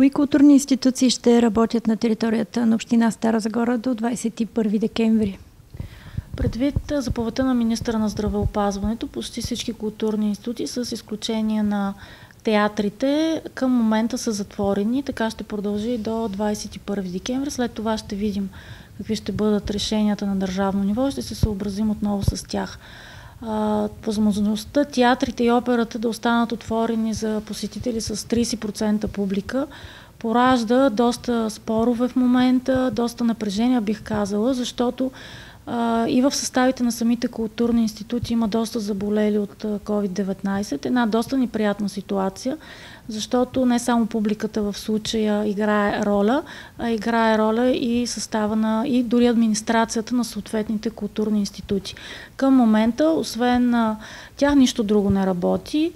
Кои културни институции ще работят на територията на община Стара Загора до 21 декември? Предвид заповедта на министра на здравеопазването, почти всички културни институти, с изключение на театрите, към момента са затворени. Така ще продължи до 21 декември. След това ще видим какви ще бъдат решенията на държавно ниво и ще се съобразим отново с тях. Възможността театрите и операта да останат отворени за посетители с 30% публика поражда доста спорове в момента, доста напрежение бих казала, защото а, и в съставите на самите културни институти има доста заболели от COVID-19. Една доста неприятна ситуация, защото не само публиката в случая играе роля, а играе роля и състава на, и дори администрацията на съответните културни институти. Към момента, освен а, тях, нищо друго не работи.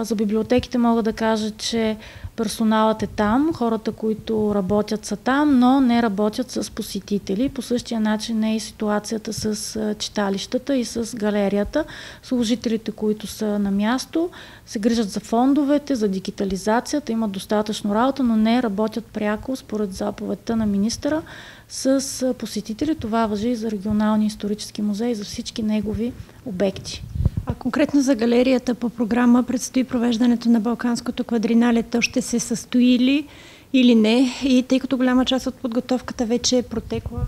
За библиотеките мога да кажа, че персоналът е там, хората, които работят са там, но не работят с посетители. По същия начин е и ситуацията с читалищата и с галерията. Служителите, които са на място, се грижат за фондовете, за дигитализацията, имат достатъчно работа, но не работят пряко според заповедта на министъра с посетители. Това въжи и за регионални исторически музеи, за всички негови обекти. А конкретно за галерията по програма предстои провеждането на Балканското квадринале. То ще се състои ли или не? И тъй като голяма част от подготовката вече е протекла?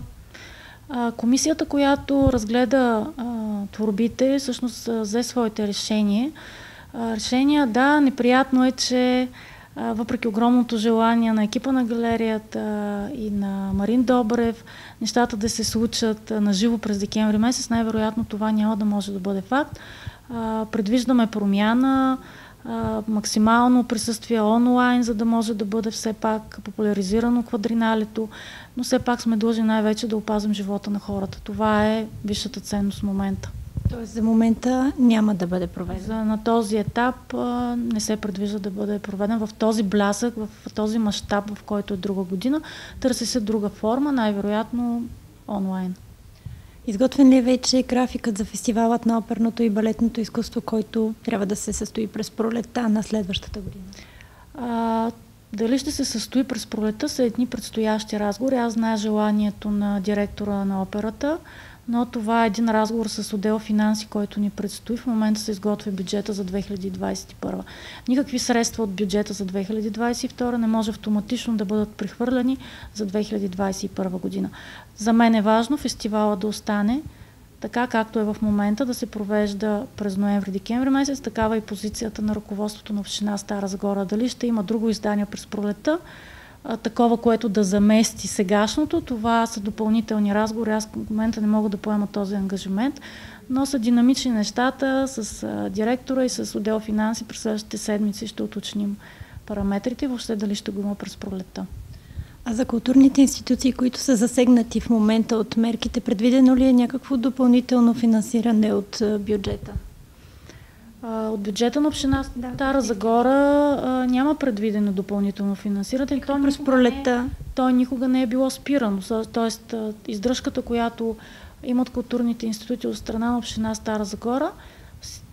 Комисията, която разгледа а, творбите, всъщност взе своите решения. Решения, да, неприятно е, че въпреки огромното желание на екипа на галерията и на Марин Добрев, нещата да се случат на живо през декември месец, най-вероятно това няма да може да бъде факт предвиждаме промяна, максимално присъствие онлайн, за да може да бъде все пак популяризирано квадриналето, но все пак сме длъжни най-вече да опазим живота на хората. Това е висшата ценност в момента. Тоест за момента няма да бъде проведен? На този етап а, не се предвижда да бъде проведен в този блясък, в този мащаб, в който е друга година. Търси се друга форма, най-вероятно онлайн. Изготвен ли е вече графикът за фестивалът на оперното и балетното изкуство, който трябва да се състои през пролета на следващата година? А, дали ще се състои през пролета са едни предстоящи разговори. Аз знае желанието на директора на операта но това е един разговор с отдел финанси, който ни предстои. В момента се изготвя бюджета за 2021. Никакви средства от бюджета за 2022 не може автоматично да бъдат прехвърляни за 2021 година. За мен е важно фестивала да остане така както е в момента, да се провежда през ноември-декември месец, такава и позицията на ръководството на община Стара Загора. Дали ще има друго издание през пролета, такова, което да замести сегашното. Това са допълнителни разговори. Аз в момента не мога да поема този ангажимент, но са динамични нещата с директора и с отдел финанси. През следващите седмици ще уточним параметрите и въобще дали ще го има през пролетта. А за културните институции, които са засегнати в момента от мерките, предвидено ли е някакво допълнително финансиране от бюджета? От бюджета на община да, Стара Загора а, няма предвидено допълнително финансиране. То през пролетта. Той никога не е било спирано. Тоест, издръжката, която имат културните институти от страна на община Стара Загора,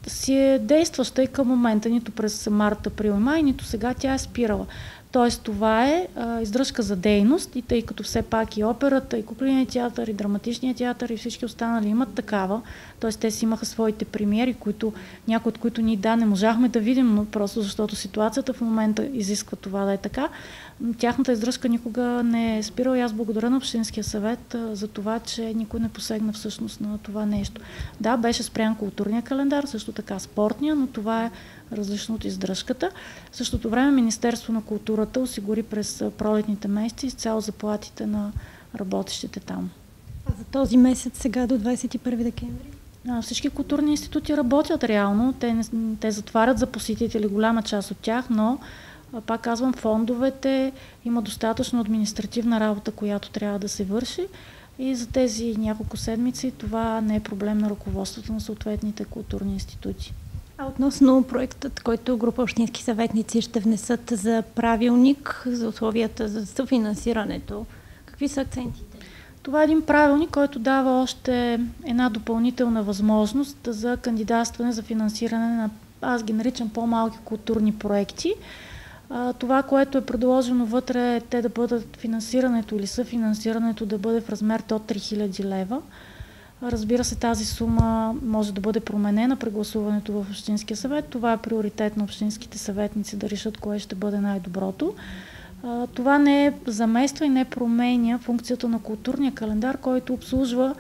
си е действаща и към момента, нито през март, април и май, нито сега тя е спирала. Тоест това е а, издръжка за дейност и тъй като все пак и операта, и купления театър, и драматичния театър, и всички останали имат такава, т.е. те си имаха своите премиери, които, някои от които ние да, не можахме да видим, но просто защото ситуацията в момента изисква това да е така. Тяхната издръжка никога не е спирала и аз благодаря на Общинския съвет а, за това, че никой не посегна всъщност на това нещо. Да, беше спрян културния календар, също така спортния, но това е различно от издръжката. В същото време Министерство на културата осигури през пролетните месеци изцяло заплатите на работещите там. А за този месец сега до 21 декември? Всички културни институти работят реално. Те, те затварят за посетители голяма част от тях, но пак казвам, фондовете има достатъчно административна работа, която трябва да се върши. И за тези няколко седмици това не е проблем на ръководството на съответните културни институти. А относно проектът, който група общински съветници ще внесат за правилник за условията за съфинансирането, какви са акцентите? Това е един правилник, който дава още една допълнителна възможност за кандидатстване за финансиране на, аз ги наричам по-малки културни проекти. Това, което е предложено вътре е те да бъдат финансирането или съфинансирането да бъде в размер до 3000 лева. Разбира се, тази сума може да бъде променена при гласуването в Общинския съвет. Това е приоритет на общинските съветници да решат кое ще бъде най-доброто. Това не е замества и не променя функцията на културния календар, който обслужва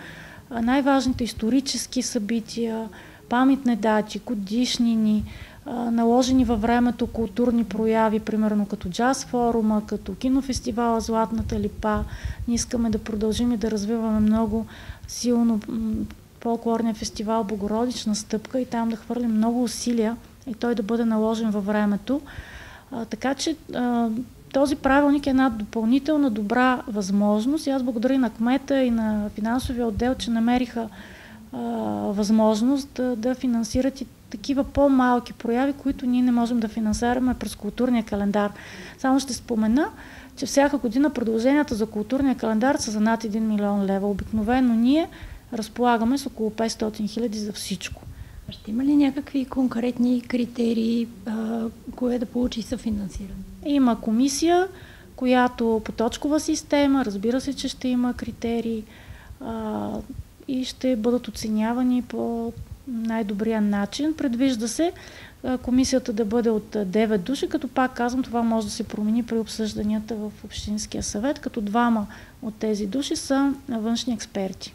най-важните исторически събития, паметни дати, годишнини, наложени във времето културни прояви, примерно като джаз форума, като кинофестивала Златната липа. Ние искаме да продължим и да развиваме много силно фолклорния фестивал Богородична стъпка и там да хвърлим много усилия и той да бъде наложен във времето. А, така че а, този правилник е една допълнителна добра възможност. И аз благодаря и на кмета и на финансовия отдел, че намериха а, възможност да, да финансират и такива по-малки прояви, които ние не можем да финансираме през културния календар. Само ще спомена, че всяка година продълженията за културния календар са за над 1 милион лева. Обикновено ние разполагаме с около 500 хиляди за всичко. Ще има ли някакви конкретни критерии, а, кое да получи съфинансиране? Има комисия, която по точкова система, разбира се, че ще има критерии а, и ще бъдат оценявани по най-добрия начин. Предвижда се комисията да бъде от 9 души, като пак казвам, това може да се промени при обсъжданията в Общинския съвет, като двама от тези души са външни експерти.